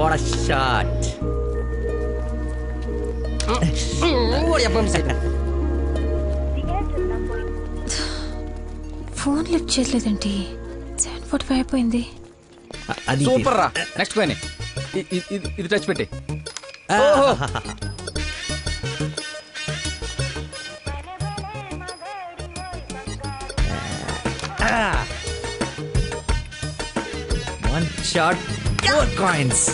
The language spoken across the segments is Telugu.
వాట్ షాట్ ఫోన్ లిఫ్ట్ చేయలేదేంటి? సెవెన్ ఫార్టీ ఫైవ్ అయిపోయింది. అది సూపర్ రా. నెక్స్ట్ పైన ఇది టచ్ పెట్టి. One shot four coins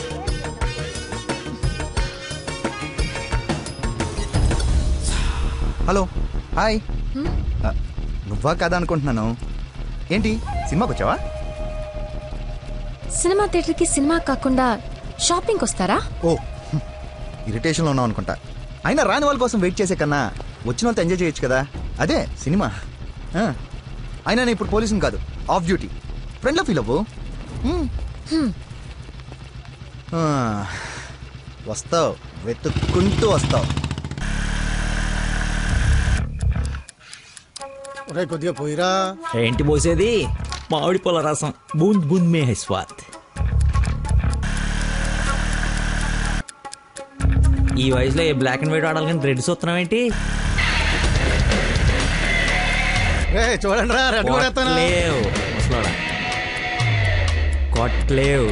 hello hi. ఆ, నువ్వా కదా అనుకుంటున్నాను? ఏంటి సినిమాకి వచ్చావా? సినిమా థియేటర్కి సినిమా కాకుండా షాపింగ్ వస్తారా? ఓ హ్మ్. ఇరిటేషన్లో ఉన్నావు అనుకుంటా. అయినా రాని వాళ్ళ కోసం వెయిట్ చేసే కన్నా వచ్చిన వాళ్ళతో ఎంజాయ్ చేయొచ్చు కదా. అదే సినిమా. ఆ. అయినా నేను ఇప్పుడు పోలీసుని కాదు ఆఫ్ డ్యూటీ. ఫ్రెండ్లో ఫీల్ అవ్వు? హ్మ్. ఆ, వస్తావు వెతుక్కుంటూ వస్తావు. ఒరే కొద్దిగా పోయిరా. ఏంటి పోసేది? మామిడి పొల రసం. బూంద్ బూంద్ మే హై స్వాద్ ఈ వయసులో ఏ బ్లాక్ అండ్ వైట్ ఆడాలి కానీ రెడ్ చూస్తున్నాం ఏంటి? రే చూడండి రా రెడ్ కూడా ఎత్తాను? కొట్లేవు ముసలోడా. కొట్లేవు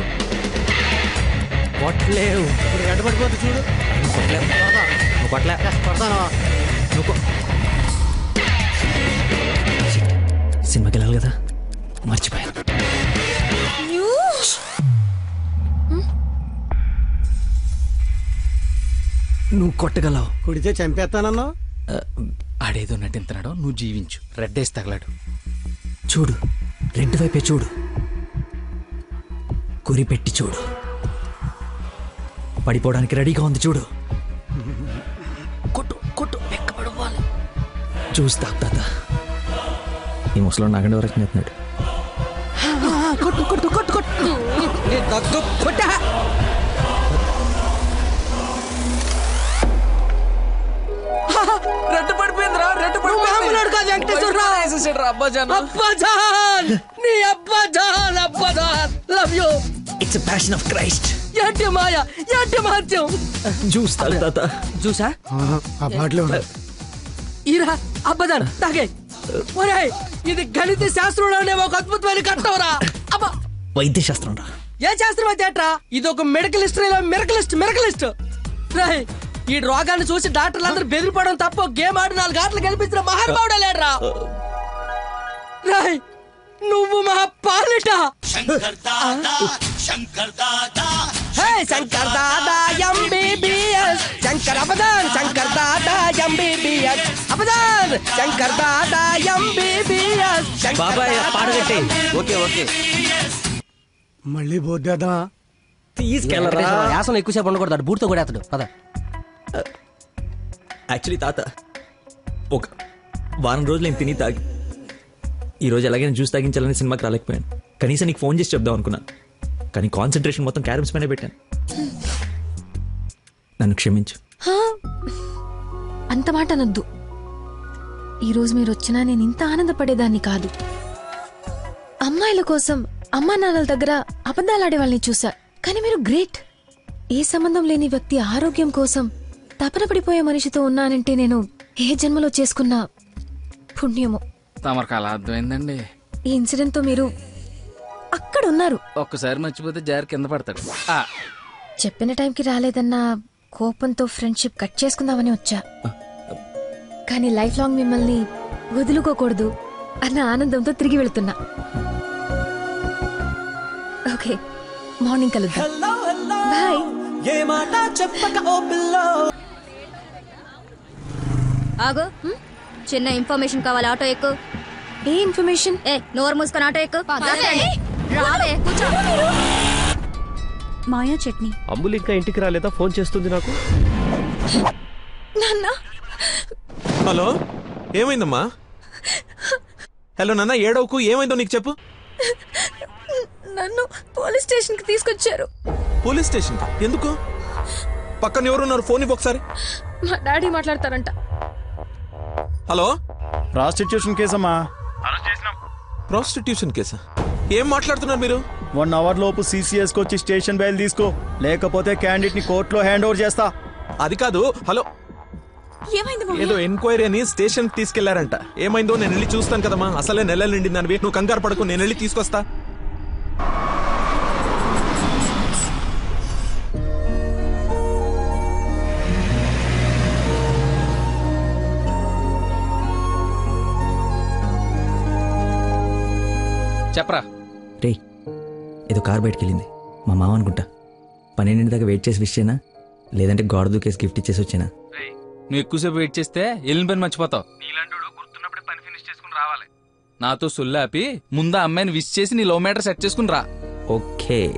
కొట్లేవు ఇప్పుడు రెడ్ పడిపోతే చూడు. కొట్లేవు నువ్వు కొట్లే కొడతాను నువ్వు సినిమాకి వెళ్ళాలి కదా? మర్చిపోయాను. నువ్వు కొట్టగలవు. కుడితే చంపేస్తానన్నావు? ఆ, ఆడేదో నటింతున్నాడు నువ్వు జీవించు. రెడ్ వేసి తగలాడు. చూడు రెండు వైపే చూడు. గురి పెట్టి చూడు. పడిపోవడానికి రెడీగా ఉంది చూడు. కొట్టు కొట్టు చూస్తా తాత. ఈ ముసలో నాగండి వరకు చెప్తున్నాడు కొట్టు కొట్టు కొట్టు కొట్టు కొట్టా రెడ్ పడిపోయిందిరా రెడ్ పడిపోయింది అబ్బా జనం అబ్బాజాన్ నీ అబ్బాజాన్ అబ్బాజాన్ love you it's passion of Christ ఏంటి మాయ? ఏంటి మహత్యం చూస్తా తాత. చూసా ఆ? బాటిలో ఈరా అబ్బదాన్ తాగే. ఒరేయ్ ఇది గణిత శాస్త్రంలోనే ఒక అద్భుతమైన కట్టవరా? అబ్బా! వైద్య శాస్త్రం రా. ఏ శాస్త్రం అయితే ఏట్రా? ఇది ఒక మెడికల్ హిస్టరీలో మెరకలిస్ట్ మెరకలిస్ట్ రాయ్ ఈ రోగాన్ని చూసి డాక్టర్లు అందరూ బెదిరిపోవడం తప్ప గేమ్ ఆడి నాలుగు ఆటలు గెలిపించిన మహానుభావుడు లేడ్రా. రాయ్ నువ్వు మా పాలిట హే శంకర్ దాదా. ఎంబీబీఎస్ శంకర్ అబదాన్ శంకర్ దాదా ఎంబీబీఎస్ అబదాన్ శంకర్ దాదా ఎంబీబీఎస్ బాబాయ్ పాడగట్టి ఓకే ఓకే. మళ్ళీ బోద్దేద్దామా తీసుకెళ్ళరా. యాసన ఎక్కువసేపు ఉండకూడదు. అటు బూట్తో కూడా అతడు పద. యాక్చువల్లీ తాత ఒక వారం రోజులు నేను తిని తాగి ఈ రోజు ఎలాగైనా జ్యూస్ తాగించాలని సినిమాకి రాలేకపోయాను. కనీసం నీకు ఫోన్ చేసి చెప్దాం అనుకున్నాను. కానీ కాన్సన్ట్రేషన్ మొత్తం క్యారమ్స్ పైన పెట్టాను. నన్ను క్షమించు. హా, అంత మాట అనొద్దు. ఈరోజు మీరు వచ్చినా నేను ఇంత ఆనందపడేదాన్ని కాదు. అమ్మాయిల కోసం అమ్మా నాన్నల దగ్గర అబద్ధాలాడే వాళ్ళని చూసా కానీ మీరు గ్రేట్. ఏ సంబంధం లేని వ్యక్తి ఆరోగ్యం కోసం తపన పడిపోయే మనిషితో ఉన్నానంటే నేను ఏ జన్మలో చేసుకున్న పుణ్యమో? తమరికి అలా అర్థమైందండి. ఈ ఇన్సిడెంట్తో మీరు అక్కడ ఉన్నారు ఒక్కసారి మర్చిపోతే జారి కింద పడతాడు. ఆ, చెప్పిన టైంకి రాలేదన్న కోపంతో ఫ్రెండ్షిప్ కట్ చేసుకుందామని వచ్చా. కానీ లైఫ్ లాంగ్ మిమ్మల్ని వదులుకోకూడదు అన్న ఆనందంతో తిరిగి వెళ్తున్నా. ఓకే మార్నింగ్ కలుద్దాం. బాయ్. ఆగు. చిన్న ఇన్ఫర్మేషన్ కావాలి ఆటో ఎక్కు. ఏ ఇన్ఫర్మేషన్? ఏ నోరు మూసుకొని ఆటో ఎక్కు. మాయా చట్నీ. అంబులు ఇంకా ఇంటికి రాలేదా? ఫోన్ చేస్తుంది నాకు. నాన్న. హలో? ఏమైందమ్మా? హలో నాన్న ఏడవకు? ఏమైందో నీకు చెప్పు. నన్ను పోలీస్ స్టేషన్కి తీసుకొచ్చారు. పోలీస్ స్టేషన్ ఎందుకు? పక్కన ఎవరున్నారు? ఫోన్ ఇవ్వు ఒకసారి. మా డాడీ మాట్లాడతారంట. హలో? ప్రాస్టిట్యూషన్ కేసమ్మా. ప్రాస్టిట్యూషన్ కేసా? ఏం మాట్లాడుతున్నారు మీరు? వన్ అవర్ లోపు సిసిఎస్ వచ్చి స్టేషన్ బయలు తీసుకో. లేకపోతే క్యాండిడేట్ని కోర్టులో హ్యాండ్ ఓవర్ చేస్తా. అది కాదు హలో. ఏమైంది ఏదో ఎంక్వైరీ అని స్టేషన్ తీసుకెళ్ళారంట. ఏమైందో నేను వెళ్ళి చూస్తాను కదమ్మా. అసలే నెలలు నిండిందనివి. నువ్వు కంగారు పడకు నేను వెళ్ళి తీసుకొస్తా. చెప్పరా? కార్ బయటకు వెళ్ళింది మా మామ అనుకుంటా. పన్నెండింటి దాకా వెయిట్ చేసి విష్ చేయనా లేదంటే గోడ దూకేసి గిఫ్ట్ ఇచ్చేసి వచ్చేనా? నువ్వు ఎక్కువసేపు వెయిట్ చేస్తే వెళ్ళిన పని మర్చిపోతావు. గుర్తున్నప్పుడే పని ఫినిష్ చేసుకుని రావాలి. నాతో సుల్లాపి ముందు ఆ అమ్మాయిని విష్ చేసి నీ లో మీటర్ సెట్ చేసుకుని రా. ఓకే.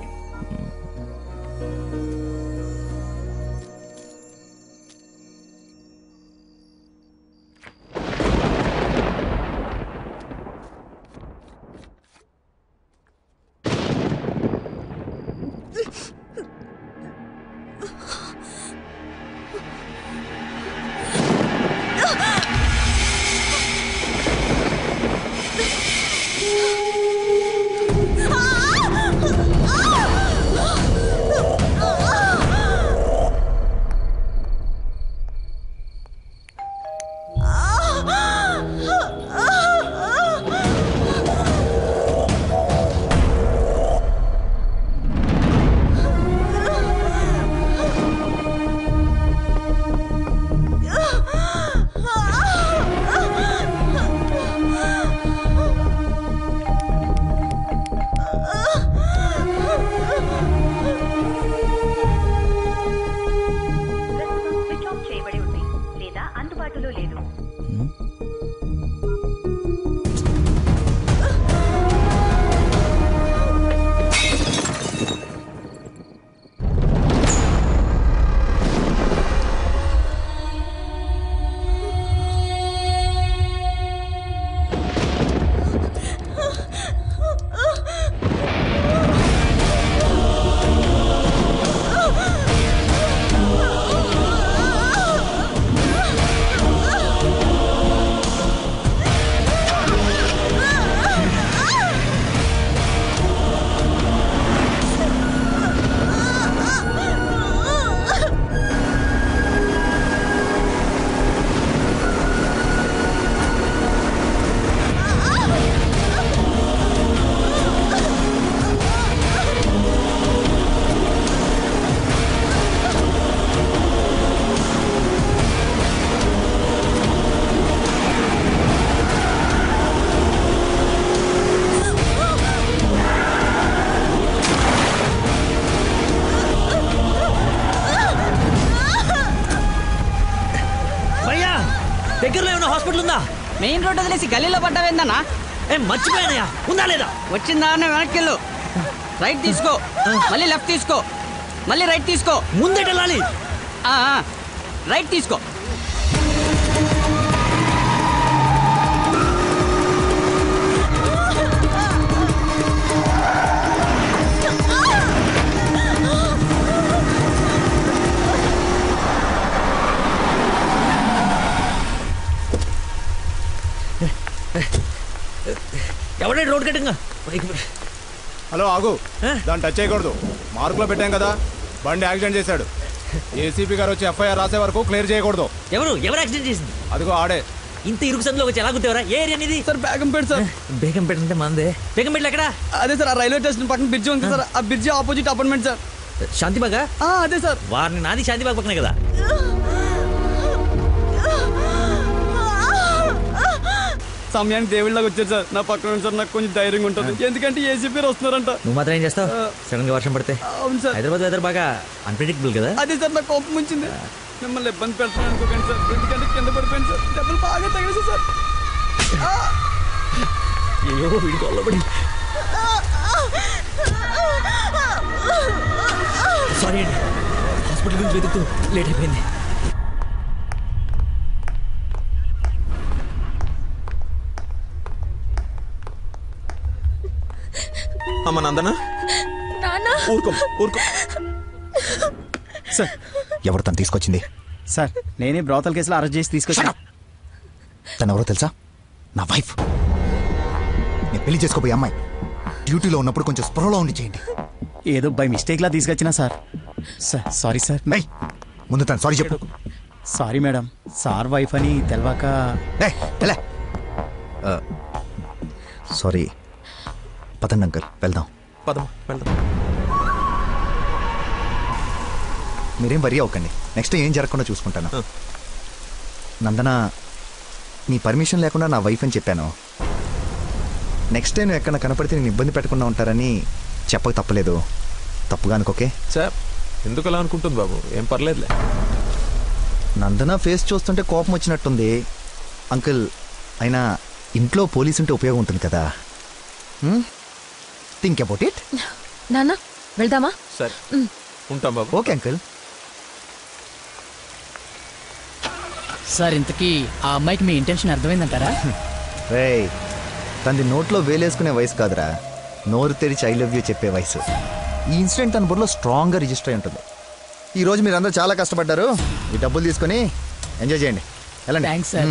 వదిలేసి గల్లీలో పడ్డావేందన్నా? ఏం మర్చిపోయానయ్యా. ఉందా లేదా? వచ్చిందా అని వెనక్కి వెళ్ళు రైట్ తీసుకో. మళ్ళీ లెఫ్ట్ తీసుకో. మళ్ళీ రైట్ తీసుకో. ముందేటి వెళ్ళాలి. రైట్ తీసుకో. ఎవడే రోడ్ కట్టింగా హలో ఆగు. దాన్ని టచ్ చేయకూడదు. మార్కులో పెట్టాం కదా. బండి యాక్సిడెంట్ చేశాడు. ఏసీపీ గారు వచ్చి ఎఫ్ఐఆర్ రాసే వరకు క్లియర్ చేయకూడదు. ఎవరు? ఎవరు యాక్సిడెంట్ చేసింది? అదిగో ఆడే. ఇంత ఇరుకు సందులో వచ్చి ఎలా గుర్తేవరా? ఏ ఏరియా అనేది సార్ బేగంపేట సార్. బేగంపేట అంటే మందే. బేగంపేటలో ఎక్కడా? అదే సార్ ఆ రైల్వే స్టేషన్ పక్కన బ్రిడ్జి ఉంది సార్. ఆ బ్రిడ్జి ఆపోజిట్ అపార్ట్మెంట్ సార్. శాంతిబాగా? ఆ, అదే సార్. వారిని నాది శాంతిబాగ్ పక్కనే కదా. సమయానికి దేవుళ్ళగా వచ్చారు సార్. నా పక్కన ఉంది సార్ నాకు కొంచెం ధైర్యంగా ఉంటుంది. ఎందుకంటే ఏసీపీ వస్తున్నారంట. నువ్వు మాత్రం ఏం చేస్తావు? సడన్గా వర్షం పడితే? అవును సార్. హైదరాబాద్ వెదర్ బాగా అన్ప్రెడిక్టబుల్ కదా? అదే సార్ నాకు కోపం వచ్చింది. మిమ్మల్ని ఇబ్బంది పెడుతున్నాను అనుకోకండి సార్. ఎందుకంటే కింద పడిపోయింది సార్. డబ్బులు బాగా తగిలి సార్. ఆ! అయ్యో వీడి కొల్లబడి సారీ అండి. హాస్పిటల్ గురించి వెతుకుతూ లేట్ అయిపోయింది. అమ్మ నందన? నానా? ఊరుకో ఊరుకో. సార్. ఎవరు తను తీసుకొచ్చింది? సార్ నేనే బ్రోతల్ కేసులో అరెస్ట్ చేసి తీసుకొచ్చాను తను ఎవరో తెలుసా? నా వైఫ్. నేను పెళ్ళి చేసుకోబోయే అమ్మాయి. డ్యూటీలో ఉన్నప్పుడు కొంచెం స్పృహలో ఉండి చేయండి. ఏదో బై మిస్టేక్ లా తీసుకొచ్చినా సార్. Sir sorry sir. ముందు తను సారీ చెప్పు. సారీ మేడం సార్ వైఫ్ అని తెలవాక సారీ. పదండి అంకల్. వెళ్దాం. పదం వెళ్దాం. మీరేం వరి అవ్వకండి. నెక్స్ట్ ఏం జరగకుండా చూసుకుంటాను. నందన నీ పర్మిషన్ లేకుండా నా వైఫ్ అని చెప్పాను. నెక్స్ట్ టైం ఎక్కడ కనపడితే నేను ఇబ్బంది పెట్టకుండా ఉంటారని చెప్పక తప్పలేదు. తప్పుగా అనుకోకే? సార్ ఎందుకు అలా అనుకుంటుంది బాబు? ఏం పర్లేదులే. నందన ఫేస్ చూస్తుంటే కోపం వచ్చినట్టుంది. అంకుల్ అయినా ఇంట్లో పోలీస్ ఉంటే ఉపయోగం ఉంటుంది కదా? థింక్ అబౌట్ ఇట్ నాన్న వెళ్దామా? సరే. ఉంటాం బాబు. ఓకే అంకుల్ సార్ ఇంతకీ ఆ అమ్మాయికి మీ ఇంటెన్షన్ అర్థమైందంటారా? రేయ్ తనది నోట్లో వేలేసుకునే వయసు కాదురా. నోరు తెరిచి ఐ లవ్ యూ చెప్పే వయసు. ఈ ఇన్సిడెంట్ తన బుర్రలో స్ట్రాంగ్గా రిజిస్టర్ అయి ఉంటుంది. ఈ రోజు మీరందరూ చాలా కష్టపడ్డారు. ఈ డబ్బులు తీసుకొని ఎంజాయ్ చేయండి. వెళ్ళండి. థ్యాంక్స్ సార్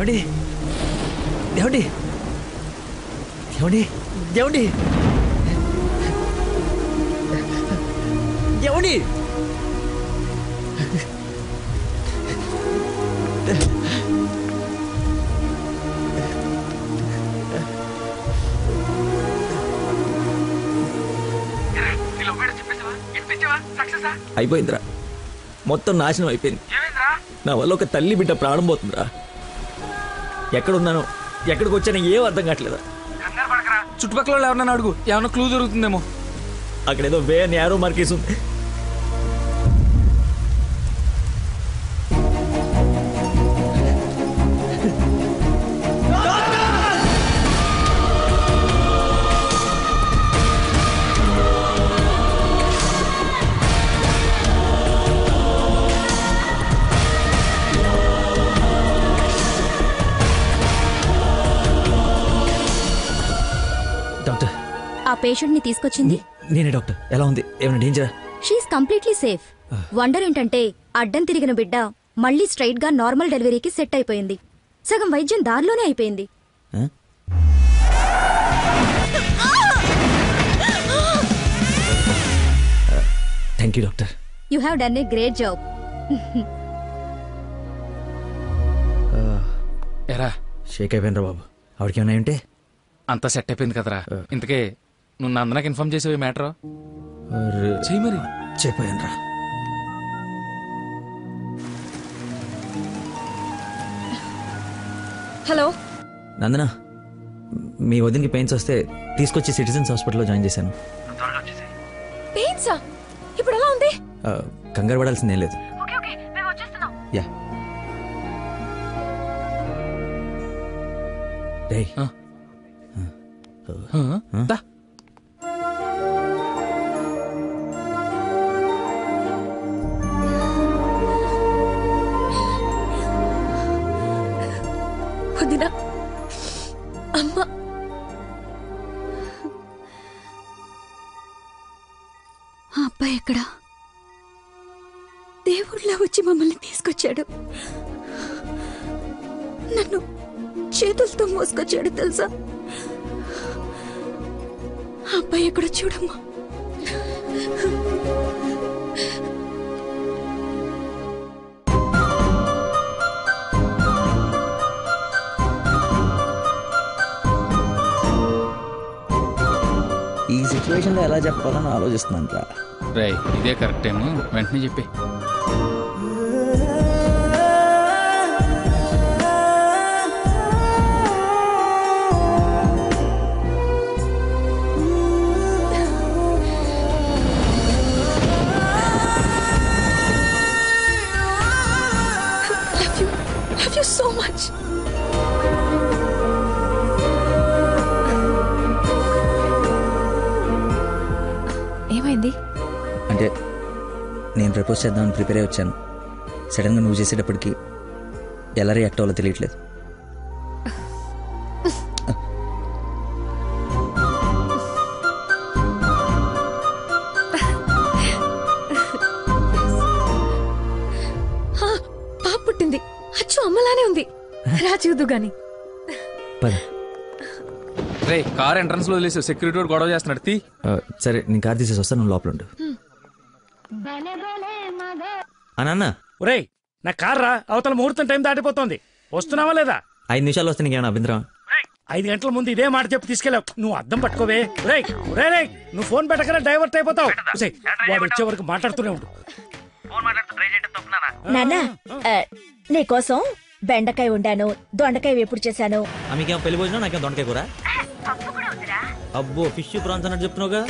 ఏమండి? ఏమండి? ఏమండి? ఏమండి? ఏమండి? అయిపోయిందిరా. మొత్తం నాశనం అయిపోయింది. నా వల్ల ఒక తల్లి బిడ్డ ప్రాణం పోతుందిరా. ఎక్కడున్నాను ఎక్కడికి వచ్చానో ఏం అర్థం కావట్లేదా. చుట్టుపక్కల వాళ్ళు ఎవరన్నా అడుగు ఏమన్నా క్లూ దొరుకుతుందేమో. అక్కడ ఏదో వే అని యారో మార్కేసి ఉంది. పేషెంట్ని తీసుకొచ్చింది నేనే డాక్టర్. ఎలా ఉంది? ఏమైనా డేంజరా షీఈ్ కంప్లీట్లీ సేఫ్ వండర్ ఏంటంటే అడ్డం తిరిగిన బిడ్డ మళ్ళీ స్ట్రైట్గా నార్మల్ డెలివరీకి సెట్ అయిపోయింది. సగం వైద్యం దారిలోనే అయిపోయింది. Thank you doctor you have done a great job ఎరా. షేక్ అయిపోయినరా బాబు? ఆవిడకి ఏమైనా ఉంటే? అంతా సెట్ అయిపోయింది కదరా. ఇంతకే నువ్వు నందనకి ఇన్ఫార్మ్ చేసేవి మ్యాటర్? చెయ్యి మరి. చెప్పాను హలో. నందన మీ వదినకి పెయిన్స్ వస్తే తీసుకొచ్చి సిటిజన్స్ హాస్పిటల్లో జాయిన్ చేశాను. పెయిన్సా? ఇప్పుడు ఎలా ఉంది? ఆ, కంగారు పడాల్సిందేం లేదు. Okay okay. మేము వచ్చేస్తున్నాం. యా. దా. అబ్బాయి ఎక్కడా? దేవుళ్ళ వచ్చి మమ్మల్ని తీసుకొచ్చాడు. నన్ను చేతులతో మోసుకొచ్చాడు తెలుసా? అబ్బాయి ఎక్కడ చూడమ్మా. ఈ సిచ్యువేషన్లో ఎలా చెప్పాలని ఆలోచిస్తున్నాను రా. ఇదే కరెక్ట్ టైం వెంటనే చెప్పే. అంటే నేను ప్రపోజ్ చేద్దామని ప్రిపేర్ అయి వచ్చాను. సడన్గా నువ్వు చేసేటప్పటికి ఎలా రియాక్ట్ అవ్వాలో తెలియట్లేదు. పాప అమ్మలానే ఉంది. రే కార్ ఎంట్రన్స్లో వదిలేసావు సెక్యూరిటీ గొడవ చేస్తున్నాడు. సరే నేను కార్ తీసేసి వస్తాను నువ్వు లోపల ఉండు. ఆ నాన్న ఒరేయ్ నా కార్ రా అవతల ముహూర్తం టైం దాటిపోతుంది వస్తున్నావా లేదా ఐదు నిమిషాలు వస్తే నీకేమైనా అభ్యంతరం ఐదు గంటల ముందు ఇదే మాట చెప్పి తీసుకెళ్ళావు నువ్వు అద్దం పట్టుకోవే రేయ్ రే రే నువ్వు ఫోన్ పెట్టకనే డైవర్ట్ అయిపోతావు వాడు వచ్చే వరకు మాట్లాడుతూనే ఉండు నాన్న ఆ, నీకోసం బెండకాయ వండాను దొండకాయ వేపుడు చేశాను ఆ, మీకేమో పెళ్ళి భోజనం నాకేమో దొండకాయ కూర అబ్బో ఫిష్ ప్రాన్స్ అన్నట్టు చెప్తున్నావుగా